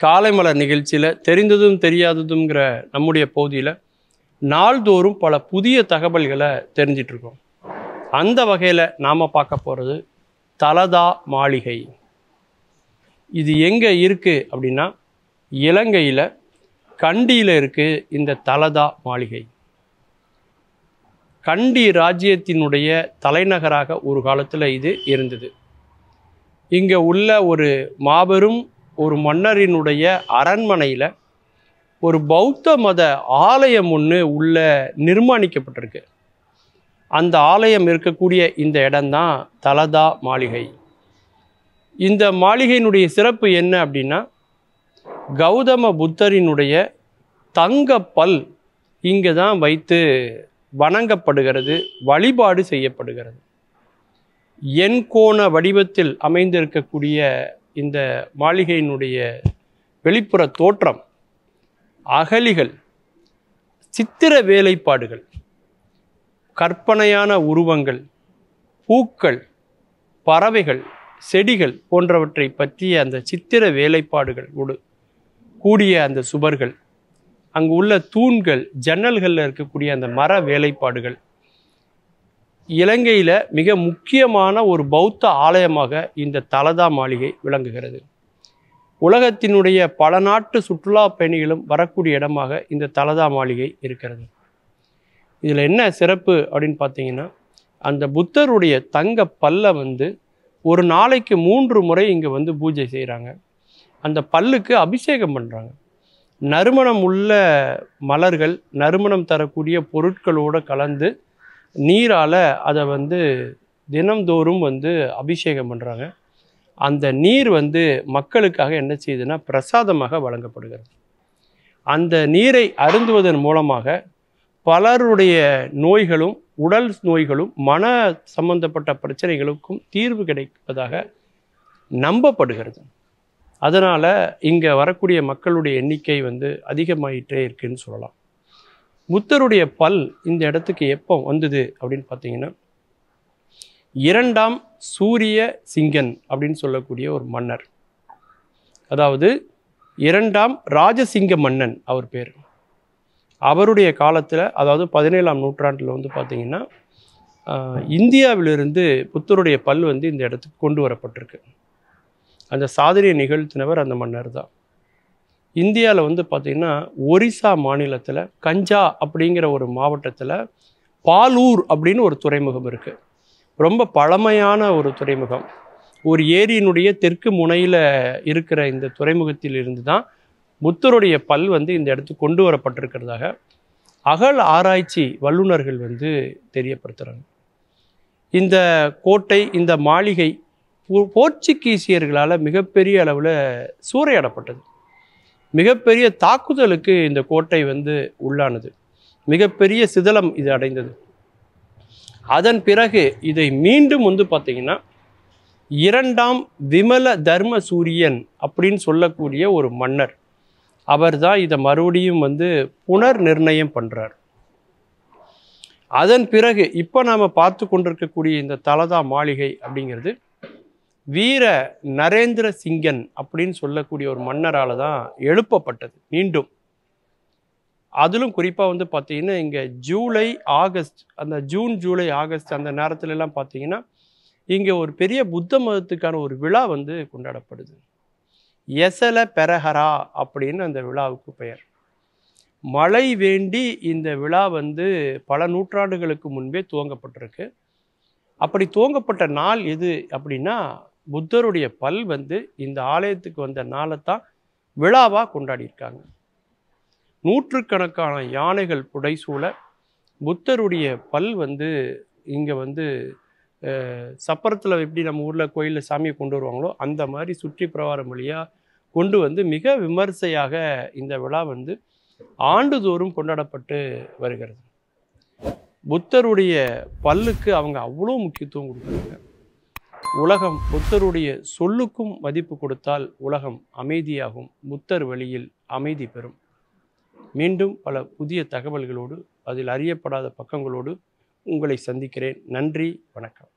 காலைமலர் நிகழ்ச்சியில் தெரிந்ததும் தெரியாததுங்கிற நம்முடைய பகுதியில் நாள்தோறும் பல புதிய தகவல்களை தெரிஞ்சிட்ருக்கோம் அந்த வகையில் நாம் பார்க்க போகிறது தலதா மாளிகை. இது எங்கே இருக்குது அப்படின்னா இலங்கையில் கண்டியில் இருக்குது இந்த தலதா மாளிகை. கண்டி ராஜ்யத்தினுடைய தலைநகராக ஒரு காலத்தில் இது இருந்தது. இங்கே உள்ள ஒரு மாபெரும் ஒரு மன்னரினுடைய அரண்மனையில் ஒரு பௌத்த மத ஆலயம் ஒன்று உள்ளே நிர்மாணிக்கப்பட்டிருக்கு. அந்த ஆலயம் இருக்கக்கூடிய இந்த இடம்தான் தலதா மாளிகை. இந்த மாளிகையினுடைய சிறப்பு என்ன அப்படின்னா கௌதம புத்தரினுடைய தங்க பல் இங்கே தான் வைத்து வணங்கப்படுகிறது வழிபாடு செய்யப்படுகிறது. எண்கோண வடிவத்தில் அமைந்திருக்கக்கூடிய இந்த மாளிகையினுடைய வெளிப்புற தோற்றம் அகலிகள் சித்திர வேலைப்பாடுகள் கற்பனையான உருவங்கள் பூக்கள் பறவைகள் செடிகள் போன்றவற்றை பற்றிய அந்த சித்திர வேலைப்பாடுகள் கூடு கூடிய அந்த சுவர்கள் அங்கு உள்ள தூண்கள் ஜன்னல்களில் இருக்கக்கூடிய அந்த மர வேலைப்பாடுகள் இலங்கையில் மிக முக்கியமான ஒரு பௌத்த ஆலயமாக இந்த தலதா மாளிகை விளங்குகிறது. உலகத்தினுடைய பல நாட்டு சுற்றுலா பயணிகளும் வரக்கூடிய இடமாக இந்த தலதா மாளிகை இருக்கிறது. இதில் என்ன சிறப்பு அப்படின்னு பார்த்தீங்கன்னா அந்த புத்தருடைய தங்க பல்ல வந்து ஒரு நாளைக்கு மூன்று முறை இங்கே வந்து பூஜை செய்கிறாங்க அந்த பல்லுக்கு அபிஷேகம் பண்ணுறாங்க நறுமணம் உள்ள மலர்கள் நறுமணம் தரக்கூடிய பொருட்களோடு கலந்து நீரால் அதை வந்து தினம்தோறும் வந்து அபிஷேகம் பண்ணுறாங்க அந்த நீர் வந்து மக்களுக்காக என்ன செய்யுதுன்னா பிரசாதமாக வழங்கப்படுகிறது. அந்த நீரை அருந்துவதன் மூலமாக பலருடைய நோய்களும் உடல் நோய்களும் மன சம்பந்தப்பட்ட பிரச்சனைகளுக்கும் தீர்வு கிடைப்பதாக நம்பப்படுகிறது. அதனால் இங்கே வரக்கூடிய மக்களுடைய எண்ணிக்கை வந்து அதிகமாயிட்டே இருக்குன்னு சொல்லலாம். புத்தருடைய பல் இந்த இடத்துக்கு எப்போ வந்தது அப்படின்னு பார்த்தீங்கன்னா இரண்டாம் சூரிய சிங்கன் அப்படின்னு சொல்லக்கூடிய ஒரு மன்னர். அதாவது இரண்டாம் ராஜசிங்க மன்னன் அவர் பேர். அவருடைய காலத்தில் அதாவது பதினேழாம் நூற்றாண்டில் வந்து பார்த்திங்கன்னா இந்தியாவிலிருந்து புத்தருடைய பல் வந்து இந்த இடத்துக்கு கொண்டு வரப்பட்டிருக்கு. அந்த சாதனையை நிகழ்த்தினவர் அந்த மன்னர் தான் இந்தியாவில் வந்து பார்த்திங்கன்னா ஒரிசா மாநிலத்தில் கஞ்சா அப்படிங்கிற ஒரு மாவட்டத்தில் பாலூர் அப்படின்னு ஒரு துறைமுகம் இருக்குது ரொம்ப பழமையான ஒரு துறைமுகம். ஒரு ஏரியினுடைய தெற்கு முனையில் இருக்கிற இந்த துறைமுகத்தில் இருந்து தான் புத்தருடைய பல் வந்து இந்த இடத்துக்கு கொண்டு வரப்பட்டிருக்கிறதாக அகல் ஆராய்ச்சி வல்லுநர்கள் வந்து தெரியப்படுத்துகிறாங்க இந்த கோட்டை இந்த மாளிகை போ- போர்ச்சுகீசியர்களால் மிகப்பெரிய அளவில் சூறையாடப்பட்டது. மிகப்பெரிய தாக்குதலுக்கு இந்த கோட்டை வந்து உள்ளானது. மிகப்பெரிய சிதலம் இது அடைந்தது. அதன் பிறகு இதை மீண்டும் வந்து பார்த்தீங்கன்னா இரண்டாம் விமல தர்ம சூரியன் அப்படின்னு சொல்லக்கூடிய ஒரு மன்னர் அவர் தான் இதை மறுபடியும் வந்து புனர் நிர்ணயம் பண்ணுறார் அதன் பிறகு இப்போ நாம் பார்த்து கொண்டிருக்கக்கூடிய இந்த தலதா மாளிகை அப்படிங்கிறது வீர நரேந்திர சிங்கன் அப்படின்னு சொல்லக்கூடிய ஒரு மன்னரால் தான் எழுப்பப்பட்டது மீண்டும். அதிலும் குறிப்பாக வந்து பார்த்தீங்கன்னா இங்கே ஜூலை ஆகஸ்ட் அந்த ஜூன் ஜூலை ஆகஸ்ட் அந்த நேரத்துலலாம் பார்த்தீங்கன்னா இங்கே ஒரு பெரிய புத்த மதத்துக்கான ஒரு விழா வந்து கொண்டாடப்படுது. எசல பெரஹரா அப்படின்னு அந்த விழாவுக்கு பெயர். மழை வேண்டி இந்த விழா வந்து பல நூற்றாண்டுகளுக்கு முன்பே துவங்கப்பட்டிருக்கு. அப்படி துவங்கப்பட்ட நாள் எது அப்படின்னா புத்தருடைய பல் வந்து இந்த ஆலயத்துக்கு வந்த நாளை தான் விழாவாக கொண்டாடியிருக்காங்க. நூற்றுக்கணக்கான யானைகள் புடைசூழ புத்தருடைய பல் வந்து இங்கே வந்து சப்பரத்தில் எப்படி நம்ம ஊரில் கோயிலில் சாமியை கொண்டு வருவாங்களோ அந்த மாதிரி சுற்றி பிரவாரம் வழியாக கொண்டு வந்து மிக விமர்சையாக இந்த விழா வந்து ஆண்டுதோறும் கொண்டாடப்பட்டு வருகிறது. புத்தருடைய பல்லுக்கு அவங்க அவ்வளோ முக்கியத்துவம் கொடுக்குறாங்க. உலகம் புத்தருடைய சொல்லுக்கும் மதிப்பு கொடுத்தால் உலகம் அமைதியாகும். புத்தர் வழியில் அமைதி பெறும். மீண்டும் பல புதிய தகவல்களோடு அதில் அறியப்படாத பக்கங்களோடு உங்களை சந்திக்கிறேன். நன்றி வணக்கம்.